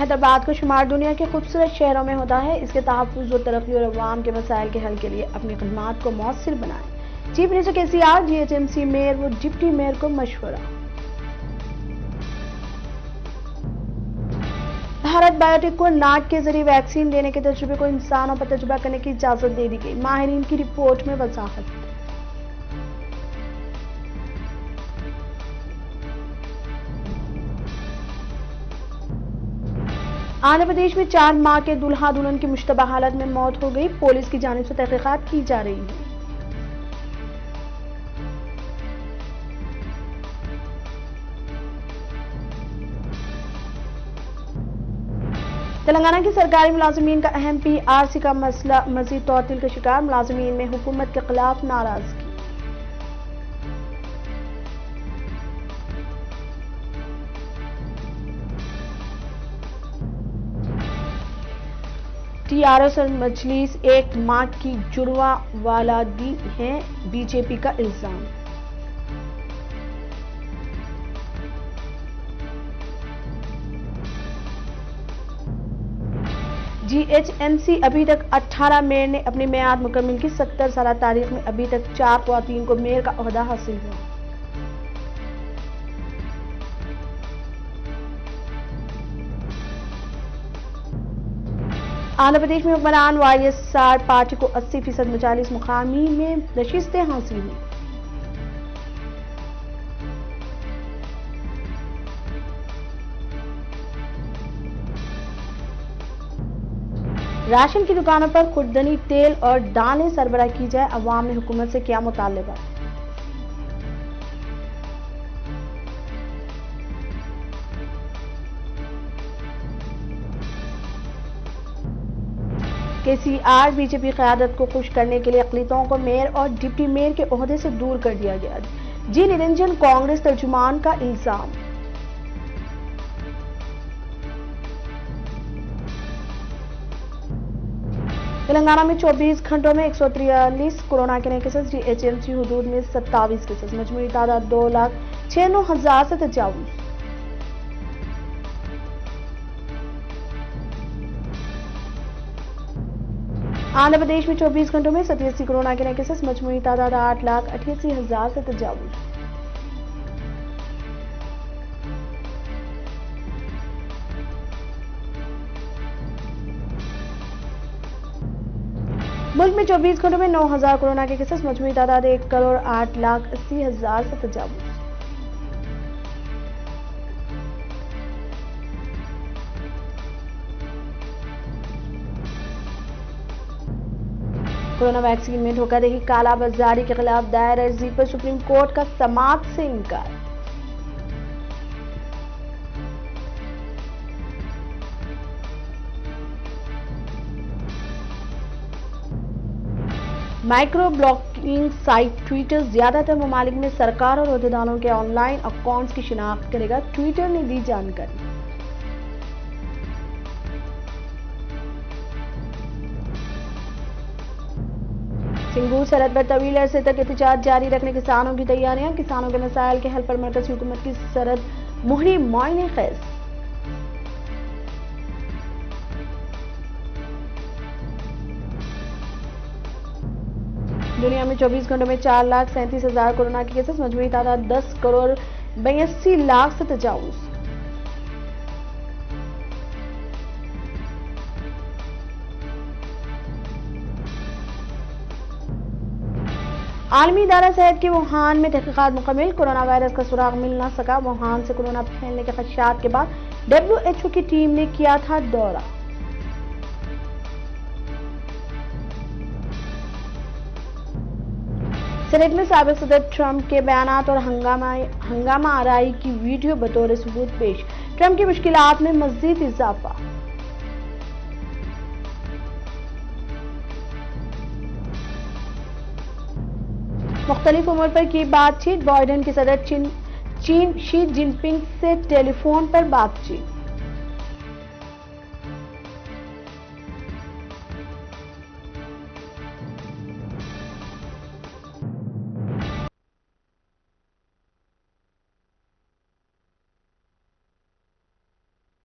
हैदराबाद का शुमार दुनिया के खूबसूरत शहरों में होता है। इसके तहफ़ और तरक्की और अवाम के मसाइल के हल के लिए अपनी खदमात को मौसर बनाएँ। Chief minister K C R G H M C mayor व डिप्टी मेयर को मशवरा। भारत बायोटेक को नाक के ज़रिए वैक्सीन देने के तजुर्बे को इंसानों पर तजुर्बा करने की इजाज़त दे दी गई। माहरीन की रिपोर्ट में वजाहत। आंध्र प्रदेश में चार माह के दुल्हा दुल्हन की मुश्तबा हालत में मौत हो गई। पुलिस की जानब से तहकीकत की जा रही है। तेलंगाना के सरकारी मुलाजमीन का अहम पी आर सी का मसला मजीद तोतिल का शिकार। मुलाजमीन में हुकूमत के खिलाफ नाराज़गी। टीआरएस और मजलिस एक माह की जुड़वा वाला दी है बीजेपी का इल्ज़ाम। जीएचएमसी अभी तक 18 मेयर ने अपनी मियाद मुकम्मल की 70 साल तारीख में अभी तक चार खुवातीन को मेयर का अहदा हासिल हुआ। आंध्र प्रदेश में हुक्मरान वाईएसआर पार्टी को 80 फ़ीसद मचालीस मुकामी में नशिस्तें हासिल हुई। राशन की दुकानों पर खुर्दनी तेल और दालें सरबराह की जाए, अवाम ने हुकूमत से क्या मुतालबा के सी आर बीजेपी क्यादत को खुश करने के लिए अकलीतों को मेयर और डिप्टी मेयर के अहदे से दूर कर दिया गया। जी निरंजन, कांग्रेस तर्जुमान का इल्ज़ाम। तेलंगाना में 24 घंटों में एक कोरोना के नए केसेस एचएमसी हदूद में सत्तावीस केसेस, मजमूरी तादाद दो लाख छियानवे हज़ार से तजावज। आंध्र प्रदेश में 24 घंटों में सतासी कोरोना के नए केसेस मजमूरी तादाद आठ लाख अठासी हज़ार से तजावज मुल्क में 24 घंटों में 9000 कोरोना के केसेस मजमू तादाद एक करोड़ आठ लाख अस्सी हज़ार से तजावज कोरोना वैक्सीन में धोखाधड़ी कालाबाजारी के खिलाफ दायर अर्जी पर सुप्रीम कोर्ट का समाप्त से इनकार। माइक्रो ब्लॉकिंग साइट ट्विटर ज़्यादातर ममालिक में सरकार और अहदेदारों के ऑनलाइन अकाउंट्स की शिनाख्त करेगा। ट्विटर ने दी जानकारी। सिंगूर सरहद पर तवील अरसे तक एहतजाज जारी रखने किसानों की तैयारियाँ। किसानों के मसाइल के हल पर मरकजी हुकूमत की सरहद मुहरी मायने खैस दुनिया में 24 घंटों में चार लाख सैंतीस हज़ार कोरोना के केसेस मजबूरी तादाद 10 करोड़ बयासी लाख से तजाउज आलमी इदारा सेहत के वुहान में तहकीकत मुकम्मल, कोरोना वायरस का सुराग मिल ना सका। वुहान से कोरोना फैलने के खदशात के बाद डब्ल्यू एच ओ की टीम ने किया था दौरा। सेनेट में सबक सदर ट्रंप के बयान और हंगामा हंगामा आरई की वीडियो बतौर सबूत पेश। ट्रंप की मुश्किल में मजीद इजाफा। मुख्तलिफ़ उम्र पर की बातचीत, बाइडन के सदर चीन शी जिनपिंग से टेलीफोन पर बातचीत।